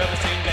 ever seen